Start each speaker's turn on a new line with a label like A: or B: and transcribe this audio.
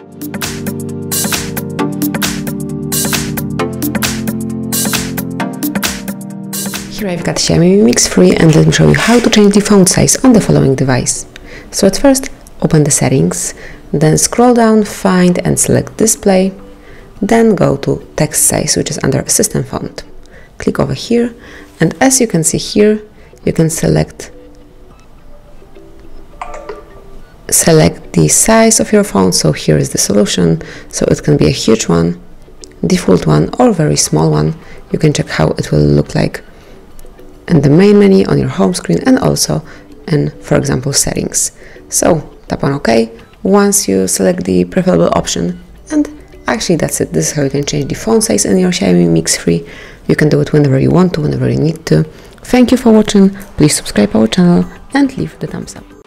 A: Here I've got Xiaomi Mix 3 and let me show you how to change the font size on the following device. So at first open the settings, then scroll down, find and select display, then go to text size which is under system font. Click over here and as you can see here you can select select the size of your font so here is the solution so it can be a huge one default one or very small one you can check how it will look like in the main menu on your home screen and also in, for example, settings. So tap on OK once you select the preferable option and actually that's it. This is how you can change the font size in your Xiaomi Mix 3. You can do it whenever you want to, whenever you need to. Thank you for watching, please subscribe our channel and leave the thumbs up.